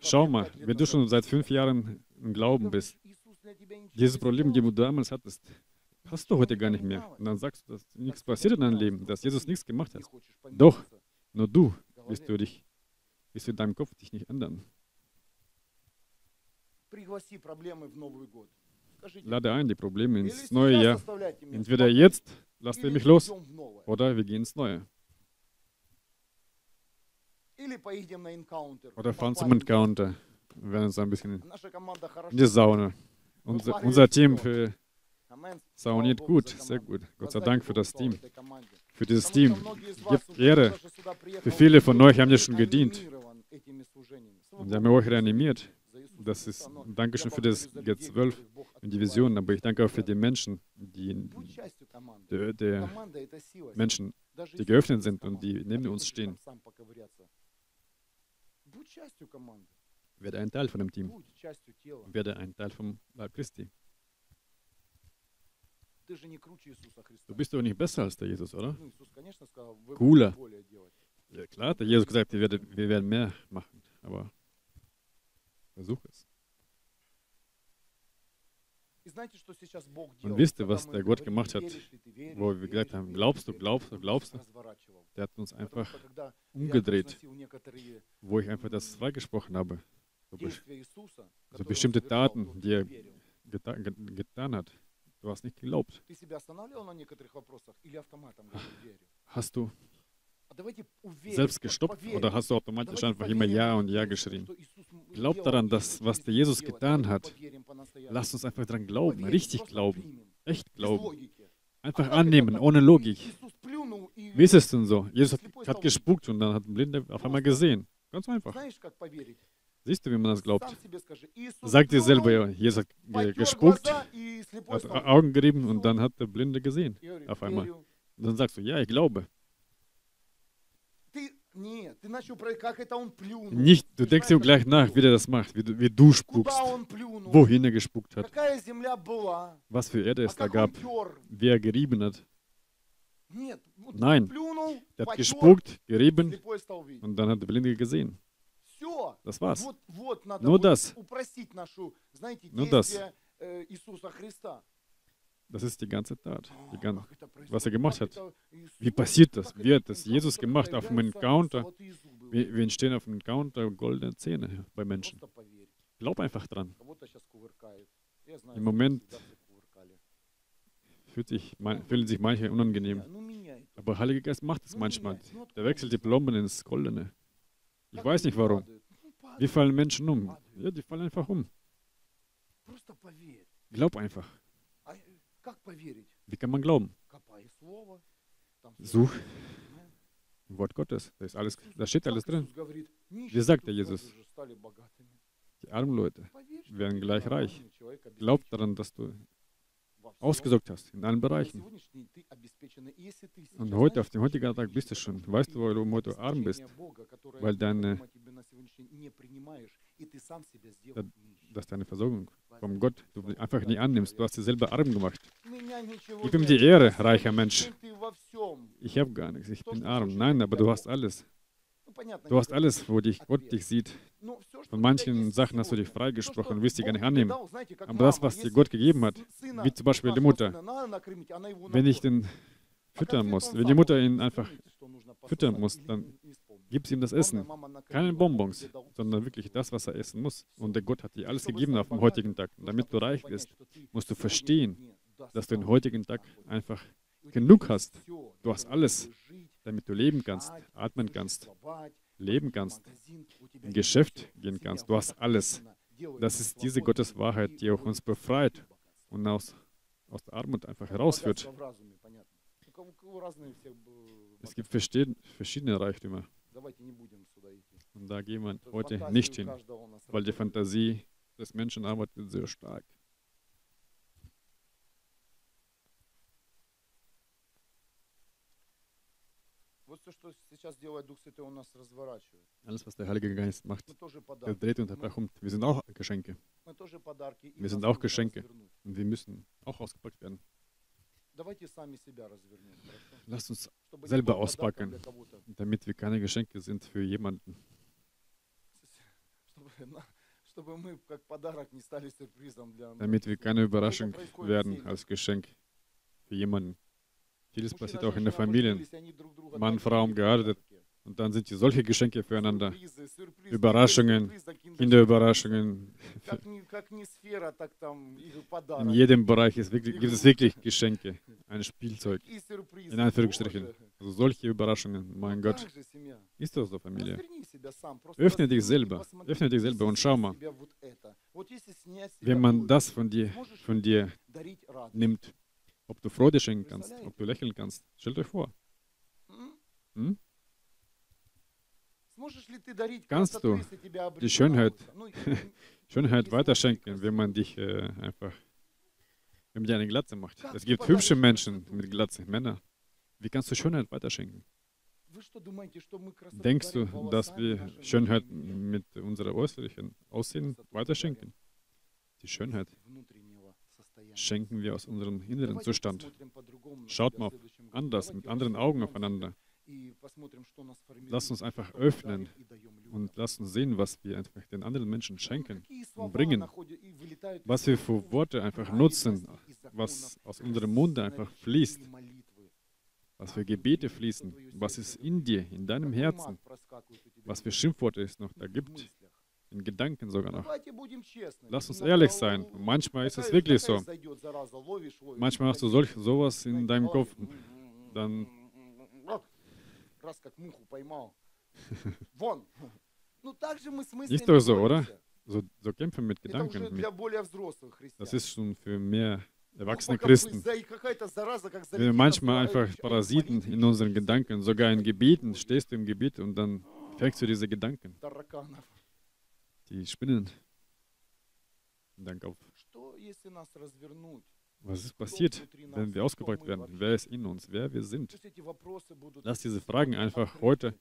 Schau mal, wenn du schon seit fünf Jahren im Glauben bist, dieses Problem, die du damals hattest, hast du heute gar nicht mehr. Und dann sagst du, dass nichts passiert in deinem Leben, dass Jesus nichts gemacht hat. Doch, nur du wirst du dich, wirst du in deinem Kopf dich nicht ändern. Lade ein, die Probleme ins neue Jahr. Entweder jetzt lasst ihr mich los oder wir gehen ins Neue. Oder fahren zum Encounter. Wir werden uns ein bisschen in die Sauna. Unser, unser Team für sauniert gut, sehr gut. Gott sei Dank für das Team. Für dieses Team. Gebt Ehre. Für viele von euch haben ja schon gedient. Und sie haben euch reanimiert. Das ist ein Dankeschön für das G12 und die Vision, aber ich danke auch für die Menschen, die, die, die Menschen, die geöffnet sind und die neben uns stehen. Werde ein Teil von dem Team. Werde ein Teil vom Leib Christi. Du bist doch nicht besser als der Jesus, oder? Cooler. Ja klar, der Jesus gesagt, wir werden, mehr machen, aber versuch es. Und wisst ihr, was der Gott gemacht hat, wo wir gesagt haben, glaubst du, glaubst du, glaubst du? Der hat uns einfach umgedreht, wo ich einfach das freigesprochen habe. So, bestimmte Taten, die er geta getan hat. Du hast nicht geglaubt. Hast du selbst gestoppt oder hast du automatisch einfach immer Ja und Ja geschrien? Glaub daran, dass was der Jesus getan hat, lass uns einfach daran glauben, richtig glauben, echt glauben. Einfach annehmen, ohne Logik. Wie ist es denn so? Jesus hat, hat gespuckt und dann hat ein Blinde auf einmal gesehen. Ganz einfach. Siehst du, wie man das glaubt? Sag dir selber, Jesus hat gespuckt, hat Augen gerieben und dann hat der Blinde gesehen. Auf einmal. Und dann sagst du, ja, ich glaube. Nicht, du denkst dir gleich nach, wie der das macht, wie du, wie du spuckst, wohin er gespuckt hat, was für Erde es da gab, wie er gerieben hat. Nein, er hat gespuckt, gerieben und dann hat der Blinde gesehen. Das war's. Nur das. Nur das. Das ist die ganze Tat, die ganze, was er gemacht hat. Wie passiert das? Wie hat das Jesus gemacht auf dem Encounter? Wir, entstehen auf dem Encounter goldene Zähne bei Menschen. Glaub einfach dran. Im Moment sich, fühlen sich manche unangenehm. Aber Heiliger Geist macht es manchmal. Der wechselt die Blumen ins Goldene. Ich weiß nicht warum. Wie fallen Menschen um? Ja, die fallen einfach um. Glaub einfach. Wie kann man glauben? Such Wort Gottes. Da, ist alles, da steht alles drin. Wie sagt der Jesus? Die armen Leute werden gleich reich. Glaub daran, dass du ausgesorgt hast in allen Bereichen. Und heute, auf dem heutigen Tag bist du schon. Weißt du, warum du heute arm bist? Weil deine, dass deine Versorgung vom Gott du einfach nie annimmst. Du hast sie selber arm gemacht. Gib ihm die Ehre, reicher Mensch. Ich habe gar nichts, ich bin arm. Nein, aber du hast alles. Du hast alles, wo dich, Gott dich sieht. Von manchen Sachen hast du dich freigesprochen und willst sie gar nicht annehmen. Aber das, was dir Gott gegeben hat, wie zum Beispiel die Mutter, wenn ich den füttern muss, wenn die Mutter ihn einfach füttern muss, dann gib ihm das Essen. Keine Bonbons, sondern wirklich das, was er essen muss. Und der Gott hat dir alles gegeben auf dem heutigen Tag. Und damit du reich bist, musst du verstehen, dass du den heutigen Tag einfach genug hast. Du hast alles, damit du leben kannst, atmen kannst, leben kannst, in Geschäft gehen kannst. Du hast alles. Das ist diese Gottes Wahrheit, die auch uns befreit und aus, aus der Armut einfach herausführt. Es gibt verschiedene Reichtümer. Und da gehen wir heute nicht hin, weil die Fantasie des Menschen arbeitet sehr stark. Alles, was der Heilige Geist macht, er dreht uns einfach um. Wir sind auch Geschenke. Wir sind auch Geschenke. Und wir müssen auch ausgepackt werden. Lasst uns selber auspacken, damit wir keine Geschenke sind für jemanden. Damit wir keine Überraschung werden als Geschenk für jemanden. Vieles passiert auch in der Familie. Mann, Frau haben geheiratet Und dann sind hier solche Geschenke füreinander. Überraschungen, Kinderüberraschungen. In jedem Bereich wirklich, gibt es wirklich Geschenke, ein Spielzeug. In Anführungsstrichen. Also solche Überraschungen, mein Gott. Ist das so, Familie? Öffne dich selber, öffne dich selber und schau mal. Wenn man das von dir, von dir nimmt, ob du Freude schenken kannst, ob du lächeln kannst, stellt euch vor. Hm? Kannst du die Schönheit, Schönheit weiterschenken, wenn man dich äh, einfach, wenn man dir eine Glatze macht? Es gibt hübsche Menschen mit Glatze, Männer. Wie kannst du Schönheit weiterschenken? Denkst du, dass wir Schönheit mit unserer äußerlichen Aussehen weiterschenken? Die Schönheit schenken wir aus unserem inneren Zustand. Schaut mal anders, mit anderen Augen aufeinander. Lass uns einfach öffnen und lass uns sehen, was wir einfach den anderen Menschen schenken und bringen. Was wir für Worte einfach nutzen, was aus unserem Munde einfach fließt. Was für Gebete fließen, was ist in dir, in deinem Herzen, was für Schimpfworte es noch da gibt, in Gedanken sogar noch. Lass uns ehrlich sein. Manchmal ist es wirklich so. Manchmal hast du solch, sowas in deinem Kopf, dann раз как муху поймал. Вон. Ну так же мы с мыслями Ist doch so, oder? So, so kämpfen mit Gedanken. Mit, das ist schon für mehr erwachsene Christen. Wir manchmal einfach Parasiten in unseren Gedanken, sogar in Gebieten, stehst du im Gebiet und dann fängst du diese Gedanken. Die spinnen in deinem Kopf. Was ist passiert, wenn wir ausgepackt werden? Wer ist in uns? Wer wir sind? Lass diese Fragen einfach heute.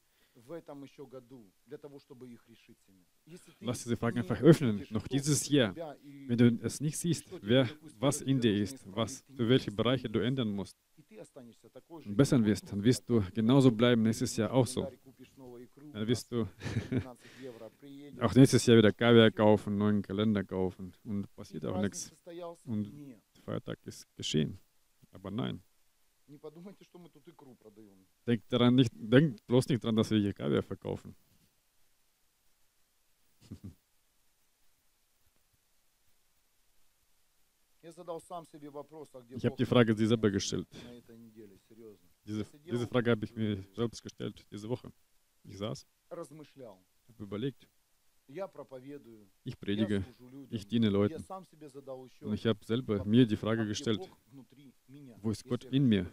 Lass diese Fragen einfach öffnen, noch dieses Jahr. Wenn du es nicht siehst, wer, was in dir ist, was, für welche Bereiche du ändern musst und bessern wirst, dann wirst du genauso bleiben nächstes Jahr auch so. Dann wirst du auch nächstes Jahr wieder Kaviar kaufen, neuen Kalender kaufen und passiert auch nichts. Und Feiertag ist geschehen. Aber nein. Denkt daran nicht, denkt bloß nicht daran, dass wir hier Kaviar verkaufen. Ich habe die Frage sie selber gestellt. Diese, diese Frage habe ich mir selbst gestellt diese Woche. Ich saß, habe überlegt, ich predige, ich diene Leuten. Und ich habe selber mir die Frage gestellt, wo ist Gott in mir,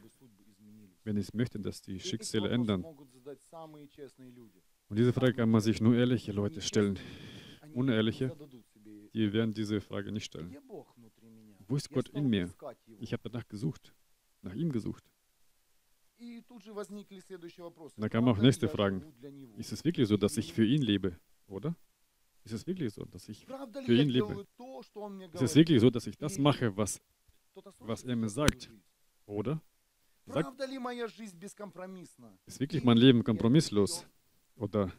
wenn ich möchte, dass die Schicksale ändern? Und diese Frage kann man sich nur ehrliche Leute stellen. Unehrliche, die werden diese Frage nicht stellen. Wo ist Gott in mir? Ich habe danach gesucht, nach ihm gesucht. Da kamen auch nächste Fragen. Ist es wirklich so, dass ich für ihn lebe, oder? Ist es wirklich so, dass ich für ihn lebe? Ist es wirklich so, dass ich das mache, was, was er mir sagt? Oder? Sagt, ist wirklich mein Leben kompromisslos? Oder,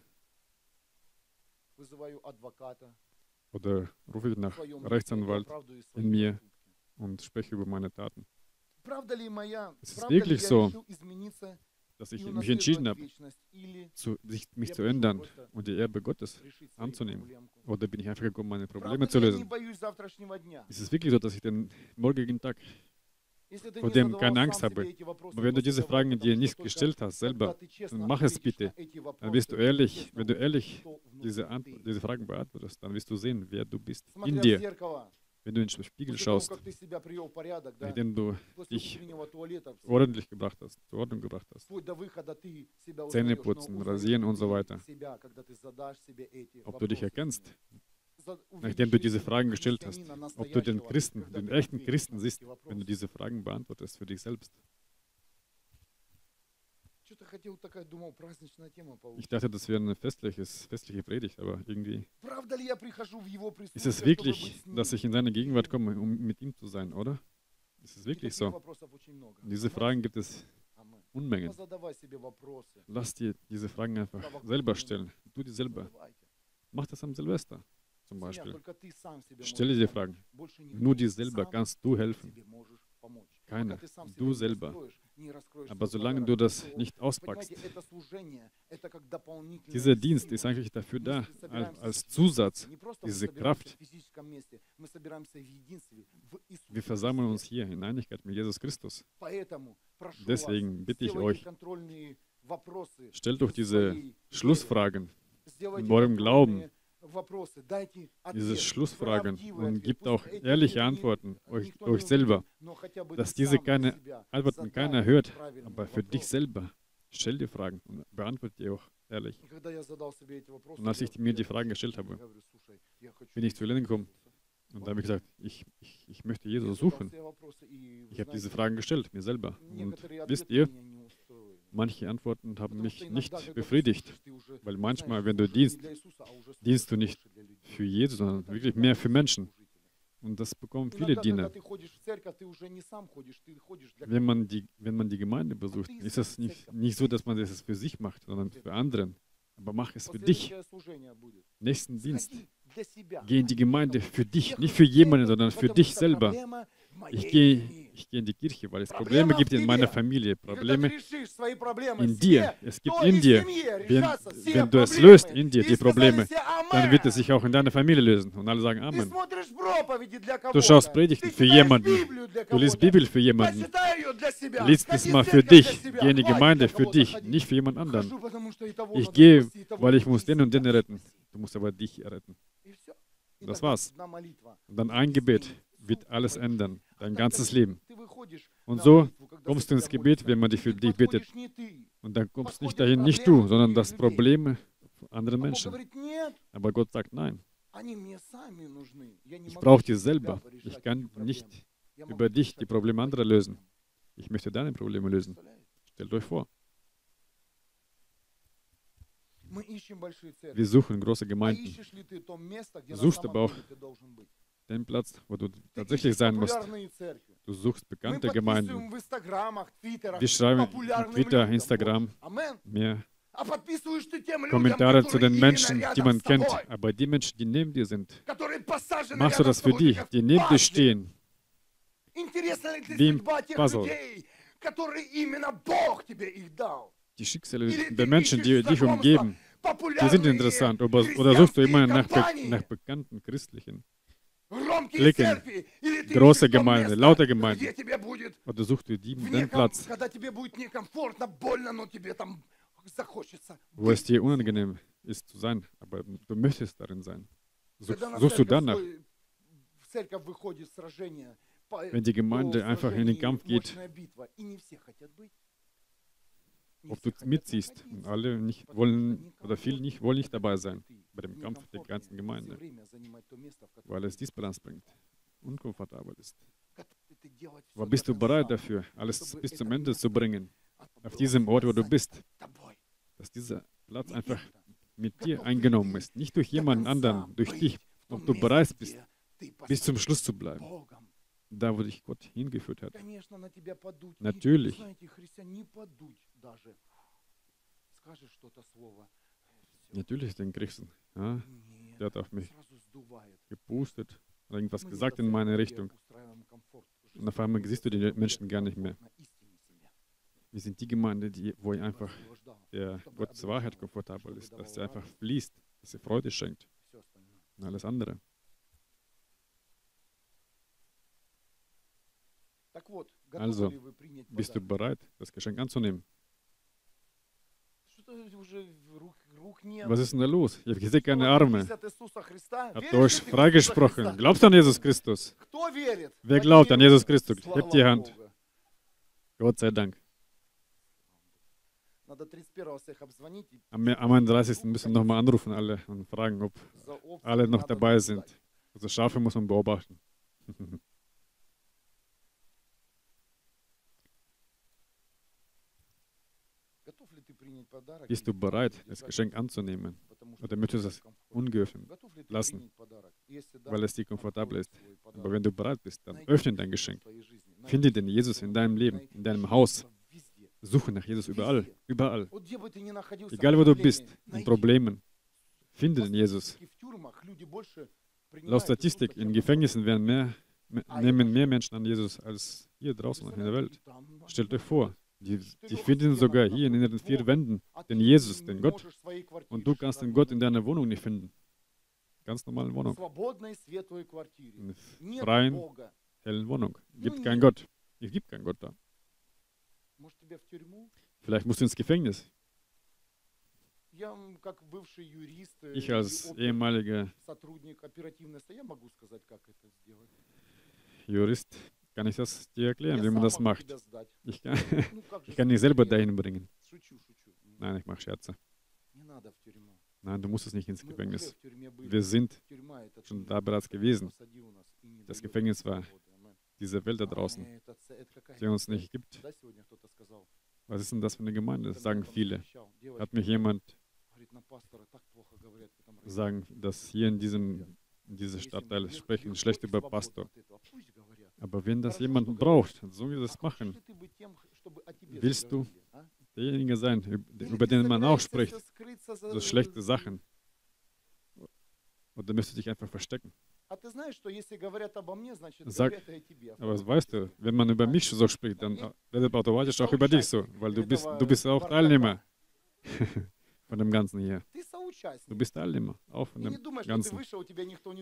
oder rufe ich nach Rechtsanwalt in mir und spreche über meine Taten? Ist es wirklich so, dass ich mich entschieden habe, zu, sich, mich zu ändern und die Erbe Gottes anzunehmen? Oder bin ich einfach gekommen, meine Probleme zu lösen? Ist es wirklich so, dass ich den morgigen Tag, vor dem keine Angst habe? Aber wenn du diese Fragen dir nicht gestellt hast, selber, dann mach es bitte. Dann wirst du ehrlich, wenn du ehrlich diese, diese Fragen beantwortest, dann wirst du sehen, wer du bist in dir. Wenn du in den Spiegel schaust, nachdem du dich ordentlich gebracht hast, zur Ordnung gebracht hast, Zähne putzen, rasieren und so weiter, ob du dich erkennst, nachdem du diese Fragen gestellt hast, ob du den Christen, den echten Christen siehst, wenn du diese Fragen beantwortest für dich selbst. Ich dachte, das wäre eine festliches, festliche Predigt, aber irgendwie ist es wirklich, dass ich in seine Gegenwart komme, um mit ihm zu sein, oder? Ist es wirklich so? Diese Fragen gibt es Unmengen. Lass dir diese Fragen einfach selber stellen. Tu die selber. Mach das am Silvester zum Beispiel. Stelle dir Fragen. Nur dir selber kannst du helfen. Keiner. Du selber. Aber solange du das nicht auspackst, dieser Dienst ist eigentlich dafür da, als Zusatz, diese Kraft. Wir versammeln uns hier in Einigkeit mit Jesus Christus. Deswegen bitte ich euch, stellt doch diese Schlussfragen in eurem Glauben diese Schlussfragen und gibt auch ehrliche Antworten euch, euch selber, dass diese keine Antworten keiner hört, aber für dich selber. Stell dir Fragen und beantworte die auch ehrlich. Und als ich mir die Fragen gestellt habe, bin ich zu Ihnen gekommen und da habe ich gesagt, ich, ich, ich möchte Jesus suchen. Ich habe diese Fragen gestellt, mir selber. Und wisst ihr, Manche Antworten haben mich nicht befriedigt, weil manchmal, wenn du dienst, dienst du nicht für Jesus, sondern wirklich mehr für Menschen. Und das bekommen viele Diener. Wenn man die, wenn man die Gemeinde besucht, ist es nicht, nicht so, dass man das für sich macht, sondern für anderen. Aber mach es für dich. Nächsten Dienst. Geh in die Gemeinde für dich, nicht für jemanden, sondern für dich selber. Ich gehe, ich gehe in die Kirche, weil es Probleme gibt in meiner Familie, Probleme in dir. Es gibt in dir. Wenn, wenn du es löst in dir, die Probleme, dann wird es sich auch in deiner Familie lösen. Und alle sagen Amen. Du schaust Predigten für jemanden. Du liest Bibel für jemanden. Liest es mal für dich. Geh in die Gemeinde für dich, nicht für jemand anderen. Ich gehe, weil ich muss den und den retten. Du musst aber dich retten. Das war's. Und dann ein Gebet wird alles ändern, dein ganzes Leben. Und so kommst du ins Gebet, wenn man dich für dich bittet. Und dann kommst nicht dahin, nicht du, sondern das Problem anderer Menschen. Aber Gott sagt nein. Ich brauche dich selber. Ich kann nicht über dich die Probleme anderer lösen. Ich möchte deine Probleme lösen. Stellt euch vor. Wir suchen große Gemeinden. Suchst aber auch den Platz, wo du tatsächlich sein musst. Du suchst bekannte Gemeinden. Wir schreiben auf Twitter, Instagram mehr Kommentare zu den Menschen, die man kennt. Aber die Menschen, die neben dir sind, machst du das für die, die neben dir stehen. Wie im Puzzle. Die Schicksale der Menschen, die dich umgeben, die sind interessant. Oder, suchst du immer nach, nach bekannten christlichen klicken. Große Gemeinde, laute Gemeinde. Oder suchst du den Platz, wo es dir unangenehm ist zu sein, aber du möchtest darin sein. Such, suchst du danach? Wenn die Gemeinde einfach in den Kampf geht, ob du mitziehst. Und alle nicht wollen, oder viele nicht, wollen nicht dabei sein bei dem Kampf der ganzen Gemeinde, weil es Disbalance bringt, unkomfortabel ist. Aber bist du bereit dafür, alles bis zum Ende zu bringen, auf diesem Ort, wo du bist, dass dieser Platz einfach mit dir eingenommen ist, nicht durch jemanden anderen, durch dich, ob du bereit bist, bis zum Schluss zu bleiben da, wo dich Gott hingeführt hat. Natürlich. Natürlich den Christen. Ja, der hat auf mich gepustet, irgendwas gesagt in meine Richtung. Und auf einmal siehst du die Menschen gar nicht mehr. Wir sind die Gemeinde, die, wo einfach der Gottes Wahrheit komfortabel ist, dass sie einfach fließt, dass sie Freude schenkt. Und alles andere. Also, bist du bereit, das Geschenk anzunehmen? Was ist denn da los? Ich habe keine Arme. Habt ihr euch freigesprochen? Glaubst du an Jesus Christus? Wer glaubt an Jesus Christus? Hebt die Hand. Gott sei Dank. Am, am 31. müssen wir nochmal anrufen alle und fragen, ob alle noch dabei sind. Also Schafe muss man beobachten. Bist du bereit, das Geschenk anzunehmen? Oder möchtest du es ungeöffnet lassen, weil es dir komfortabel ist? Aber wenn du bereit bist, dann öffne dein Geschenk. Finde den Jesus in deinem Leben, in deinem Haus. Suche nach Jesus überall, überall. Egal wo du bist, in Problemen, finde den Jesus. Laut Statistik, in Gefängnissen werden mehr nehmen mehr Menschen an Jesus als hier draußen in der Welt. Stellt euch vor, die, die finden sogar hier in den vier Wänden den Jesus, den Gott. Und du kannst den Gott in deiner Wohnung nicht finden. Ganz normalen Wohnung. In freien, hellen Wohnung. Gibt keinen Gott. Es gibt keinen Gott da. Vielleicht musst du ins Gefängnis. Ich als ehemaliger Jurist kann ich das dir erklären, wie man das macht. Ich kann, ich kann dich selber dahin bringen. Nein, ich mache Scherze. Nein, du musst es nicht ins Gefängnis. Wir sind schon da bereits gewesen. Das Gefängnis war diese Welt da draußen, die uns nicht gibt. Was ist denn das für eine Gemeinde? Das sagen viele. Hat mich jemand sagen, dass hier in diesem in dieser Stadtteil sprechen schlecht über Pastor. Aber wenn das jemand braucht, so wie das machen, willst du derjenige sein, über den man auch spricht, so schlechte Sachen? Oder müsstest du dich einfach verstecken? Sag, aber weißt du, wenn man über mich so spricht, dann redet automatisch auch über dich so, weil du bist, du bist auch Teilnehmer von dem Ganzen hier. Du bist Teilnehmer, auch von dem Ganzen.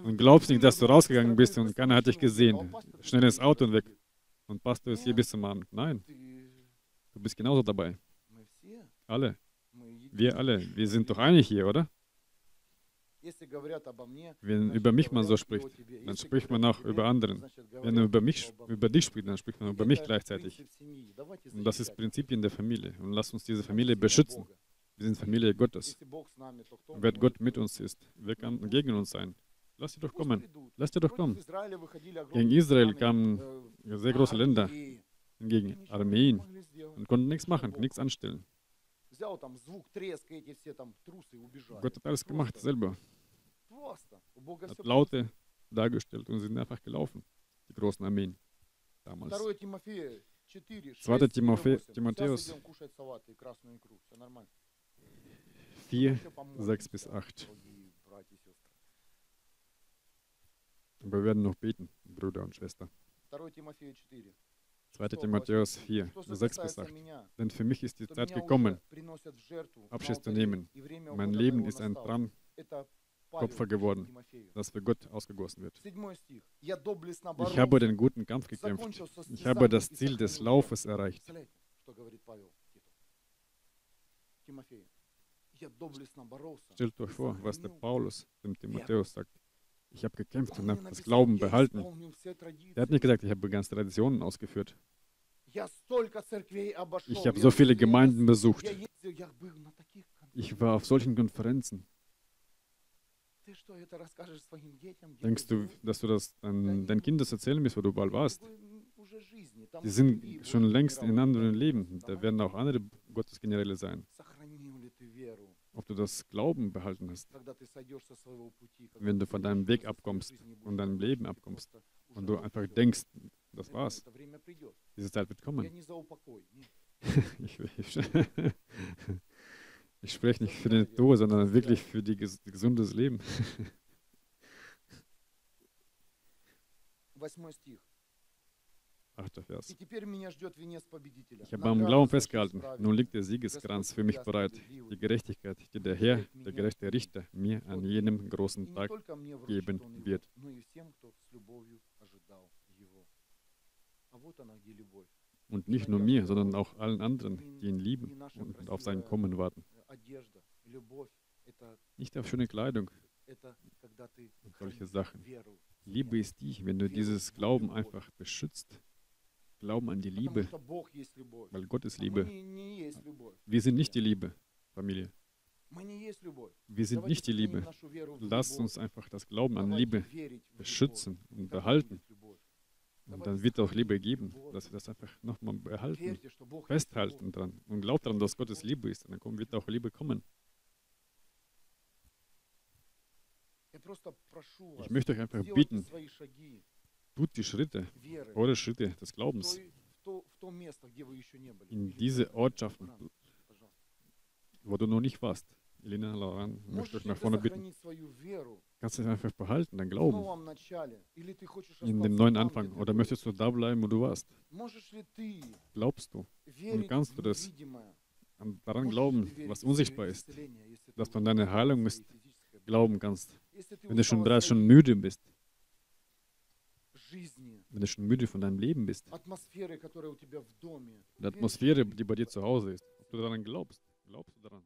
Und glaubst nicht, dass du rausgegangen bist und keiner hat dich gesehen. Schnell ins Auto und weg. Und Pastor ist hier bis zum Abend. Nein, du bist genauso dabei. Alle. Wir alle. Wir sind doch einig hier, oder? Wenn über mich man so spricht, dann spricht man auch über anderen. Wenn man über, mich, über dich spricht, dann spricht man über mich gleichzeitig. Und das ist Prinzipien der Familie. Und lass uns diese Familie beschützen. Wir sind Familie Gottes. Und wer Gott mit uns ist, wer kann gegen uns sein? Lass sie doch kommen. Lass sie doch kommen. Gegen Israel kamen sehr große Länder, gegen Armeen und konnten nichts machen, nichts anstellen. Gott hat alles gemacht selber. Hat Laute dargestellt und sind einfach gelaufen, die großen Armeen damals. 2. Timotheus 4, 6 bis 8. Wir werden noch beten, Brüder und Schwester. 2. Timotheus 4, 6 bis 8. Denn für mich ist die Zeit gekommen, Abschied zu nehmen. Mein Leben ist ein Brandopfer geworden, das für Gott ausgegossen wird. Ich habe den guten Kampf gekämpft. Ich habe das Ziel des Laufes erreicht. Stellt euch vor, was der Paulus dem Timotheus sagt. Ich habe gekämpft und habe das Glauben behalten. Er hat nicht gesagt, ich habe ganz Traditionen ausgeführt. Ich habe so viele Gemeinden besucht. Ich war auf solchen Konferenzen. Denkst du, dass du das deinen Kindern erzählen wirst, wo du bald warst? Die sind schon längst in anderen Leben. Da werden auch andere Gottesgeneräle sein ob du das Glauben behalten hast, wenn du von deinem Weg abkommst und deinem Leben abkommst und du einfach denkst, das war's. Diese Zeit wird kommen. ich, ich, ich spreche nicht für den Tod, sondern wirklich für die gesundes Leben. Achter Vers. Ich habe am Glauben festgehalten. Nun liegt der Siegeskranz für mich bereit. Die Gerechtigkeit, die der Herr, der gerechte Richter, mir an jenem großen Tag geben wird. Und nicht nur mir, sondern auch allen anderen, die ihn lieben und auf sein Kommen warten. Nicht auf schöne Kleidung und solche Sachen. Liebe ist die, wenn du dieses Glauben einfach beschützt glauben an die Liebe, weil Gott ist Liebe. Wir sind nicht die Liebe, Familie. Wir sind nicht die Liebe. Lasst uns einfach das Glauben an Liebe beschützen und behalten. Und dann wird auch Liebe geben, dass wir das einfach nochmal behalten, festhalten dran und glaubt daran, dass Gottes Liebe ist. Und dann wird auch Liebe kommen. Ich möchte euch einfach bitten, tut die Schritte, eure Schritte des Glaubens. In diese Ortschaften, wo du noch nicht warst. Elina Lauran, möchte euch nach vorne bitten. Kannst du es einfach behalten, dein Glauben, in dem neuen Anfang? Oder möchtest du da bleiben, wo du warst? Glaubst du? Und kannst du das daran glauben, was unsichtbar ist, dass du an deine Heilung glauben kannst, wenn du schon bereits schon müde bist? Wenn du schon müde von deinem Leben bist, die Atmosphäre, die bei dir zu Hause ist, ob du daran glaubst, glaubst du daran?